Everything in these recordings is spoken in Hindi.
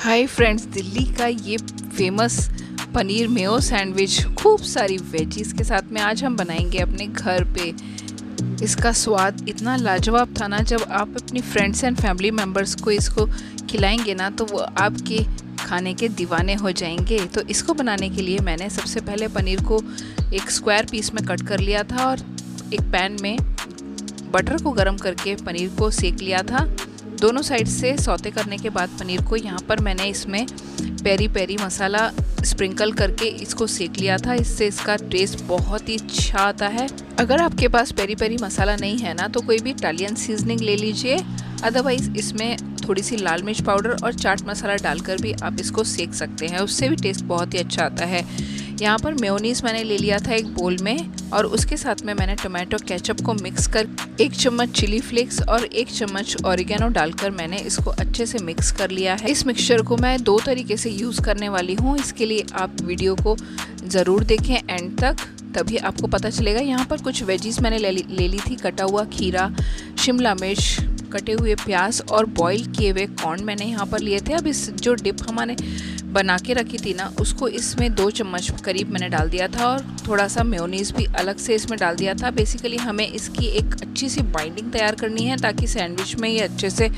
हाय फ्रेंड्स, दिल्ली का ये फ़ेमस पनीर मेयो सैंडविच, खूब सारी वेजीज के साथ में आज हम बनाएँगे अपने घर पे। इसका स्वाद इतना लाजवाब था ना, जब आप अपनी फ्रेंड्स एंड फैमिली मेंबर्स को इसको खिलाएँगे ना तो वो आपके खाने के दीवाने हो जाएँगे। तो इसको बनाने के लिए मैंने सबसे पहले पनीर को एक स्क्वायर पीस में कट कर लिया था और एक पैन में बटर को गर्म करके पनीर को सेक लिया था। दोनों साइड से सौते करने के बाद पनीर को यहाँ पर मैंने इसमें पेरी पेरी मसाला स्प्रिंकल करके इसको सेक लिया था। इससे इसका टेस्ट बहुत ही अच्छा आता है। अगर आपके पास पेरी पेरी मसाला नहीं है ना तो कोई भी इटालियन सीजनिंग ले लीजिए। अदरवाइज़ इसमें थोड़ी सी लाल मिर्च पाउडर और चाट मसाला डालकर भी आप इसको सेक सकते हैं। उससे भी टेस्ट बहुत ही अच्छा आता है। यहाँ पर मेयोनीज मैंने ले लिया था एक बोल में और उसके साथ में मैंने टोमेटो केचप को मिक्स कर एक चम्मच चिली फ्लेक्स और एक चम्मच ऑरिगेनो डालकर मैंने इसको अच्छे से मिक्स कर लिया है। इस मिक्सचर को मैं दो तरीके से यूज़ करने वाली हूँ। इसके लिए आप वीडियो को ज़रूर देखें एंड तक तभी आपको पता चलेगा। यहाँ पर कुछ वेजीज मैंने ले ली, ले थी। कटा हुआ खीरा शिमला मिर्च कटे हुए प्याज और बॉईल किए हुए कॉर्न मैंने यहाँ पर लिए थे। अब इस जो डिप हमारे बना के रखी थी ना, उसको इसमें दो चम्मच करीब मैंने डाल दिया था और थोड़ा सा मेयोनीज भी अलग से इसमें डाल दिया था। बेसिकली हमें इसकी एक अच्छी सी बाइंडिंग तैयार करनी है ताकि सैंडविच में ये अच्छे से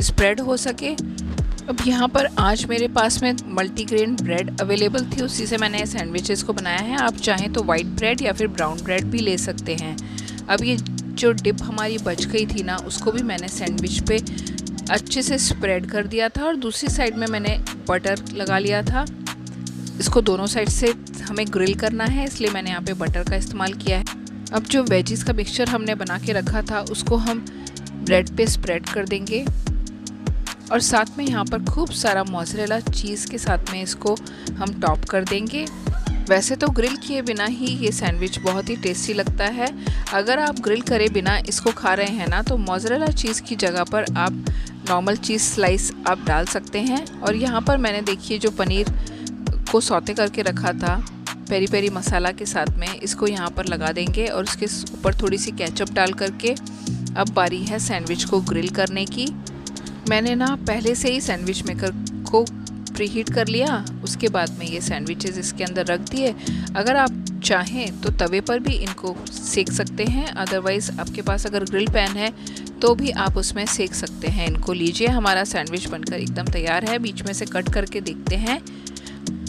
स्प्रेड हो सके। अब यहाँ पर आज मेरे पास में मल्टीग्रेन ब्रेड अवेलेबल थी, उसी से मैंने सैंडविचेस को बनाया है। आप चाहें तो वाइट ब्रेड या फिर ब्राउन ब्रेड भी ले सकते हैं। अब ये जो डिप हमारी बच गई थी ना, उसको भी मैंने सैंडविच पे अच्छे से स्प्रेड कर दिया था और दूसरी साइड में मैंने बटर लगा लिया था। इसको दोनों साइड से हमें ग्रिल करना है, इसलिए मैंने यहाँ पे बटर का इस्तेमाल किया है। अब जो वेजिस का मिक्सचर हमने बना के रखा था, उसको हम ब्रेड पे स्प्रेड कर देंगे। और साथ में यहाँ पर खूब सारा मोजरेला चीज़ के साथ में इसको हम टॉप कर देंगे। वैसे तो ग्रिल किए बिना ही ये सैंडविच बहुत ही टेस्टी लगता है। अगर आप ग्रिल करे बिना इसको खा रहे हैं ना तो मोजरेला चीज़ की जगह पर आप नॉर्मल चीज़ स्लाइस आप डाल सकते हैं। और यहाँ पर मैंने देखिए जो पनीर को सौते करके रखा था, पेरी पेरी मसाला के साथ में, इसको यहाँ पर लगा देंगे और उसके ऊपर थोड़ी सी कैचअप डाल करके अब बारी है सैंडविच को ग्रिल करने की। मैंने ना पहले से ही सैंडविच मेकर को प्री हीट कर लिया, उसके बाद में ये सैंडविचेस इसके अंदर रख दिए। अगर आप चाहें तो तवे पर भी इनको सेक सकते हैं अदरवाइज़ आपके पास अगर ग्रिल पैन है तो भी आप उसमें सेक सकते हैं। इनको लीजिए, हमारा सैंडविच बनकर एकदम तैयार है। बीच में से कट करके देखते हैं।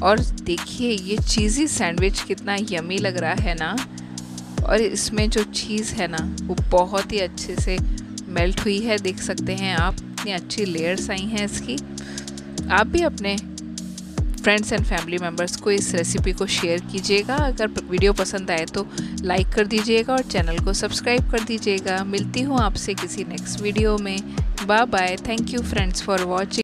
और देखिए, ये चीज़ी सैंडविच कितना यमी लग रहा है ना। और इसमें जो चीज़ है ना, वो बहुत ही अच्छे से मेल्ट हुई है, देख सकते हैं आप। इतनी अच्छी लेयर्स आई हैं इसकी। आप भी अपने फ्रेंड्स एंड फैमिली मेंबर्स को इस रेसिपी को शेयर कीजिएगा। अगर वीडियो पसंद आए तो लाइक कर दीजिएगा और चैनल को सब्सक्राइब कर दीजिएगा। मिलती हूँ आपसे किसी नेक्स्ट वीडियो में। Bye bye thank you friends for watching